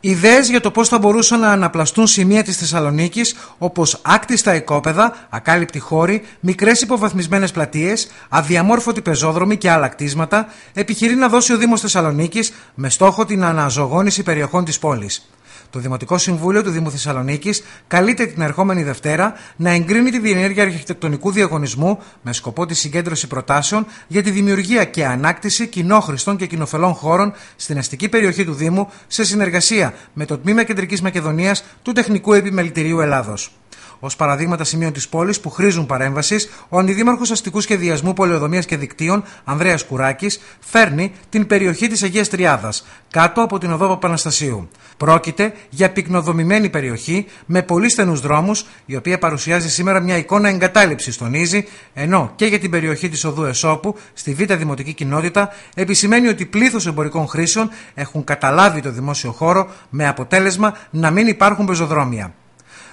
Ιδέες για το πώς θα μπορούσαν να αναπλαστούν σημεία της Θεσσαλονίκης όπως άκτιστα οικόπεδα, ακάλυπτοι χώροι, μικρές υποβαθμισμένες πλατείες, αδιαμόρφωτοι πεζόδρομοι και άλλα κτίσματα, επιχειρεί να δώσει ο Δήμος Θεσσαλονίκης με στόχο την αναζωγόνηση περιοχών της πόλης. Το Δημοτικό Συμβούλιο του Δήμου Θεσσαλονίκης καλείται την ερχόμενη Δευτέρα να εγκρίνει τη διενέργεια αρχιτεκτονικού διαγωνισμού με σκοπό τη συγκέντρωση προτάσεων για τη δημιουργία και ανάκτηση κοινόχρηστων και κοινοφελών χώρων στην αστική περιοχή του Δήμου σε συνεργασία με το Τμήμα Κεντρικής Μακεδονίας του Τεχνικού Επιμελητηρίου Ελλάδος. Ω παραδείγματα σημείων της πόλης που χρήζουν παρέμβασης, ο Αντιδήμαρχο Αστικού Σχεδιασμού Πολεοδομίας και Δικτύων, Ανδρέας Κουράκης, φέρνει την περιοχή της Αγίας Τριάδας, κάτω από την οδό Παπαναστασίου. Πρόκειται για πυκνοδομημένη περιοχή με πολύ στενούς δρόμους, η οποία παρουσιάζει σήμερα μια εικόνα εγκατάλειψης, τονίζει, ενώ και για την περιοχή της οδού Εσώπου, στη Β' Δημοτική Κοινότητα, επισημαίνει ότι πλήθος εμπορικών χρήσεων έχουν καταλάβει το δημόσιο χώρο με αποτέλεσμα να μην υπάρχουν πεζοδρόμια.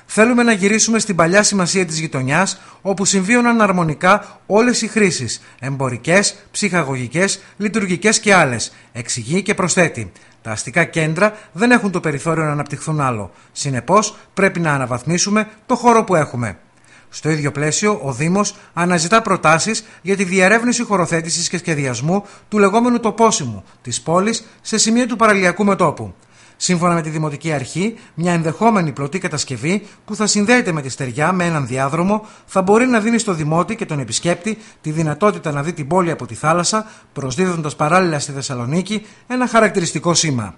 Θέλουμε να γυρίσουμε στην παλιά σημασία της γειτονιάς, όπου συμβίωναν αρμονικά όλες οι χρήσεις, εμπορικές, ψυχαγωγικές, λειτουργικές και άλλες, εξηγεί και προσθέτει. Τα αστικά κέντρα δεν έχουν το περιθώριο να αναπτυχθούν άλλο. Συνεπώς, πρέπει να αναβαθμίσουμε το χώρο που έχουμε. Στο ίδιο πλαίσιο, ο Δήμος αναζητά προτάσεις για τη διαρεύνηση χωροθέτησης και σχεδιασμού του λεγόμενου τοπόσιμου της πόλης σε σημείο του παραλιακού μετόπου. Σύμφωνα με τη Δημοτική Αρχή, μια ενδεχόμενη πλωτή κατασκευή που θα συνδέεται με τη στεριά με έναν διάδρομο θα μπορεί να δίνει στο Δημότη και τον επισκέπτη τη δυνατότητα να δει την πόλη από τη θάλασσα, προσδίδοντας παράλληλα στη Θεσσαλονίκη ένα χαρακτηριστικό σήμα.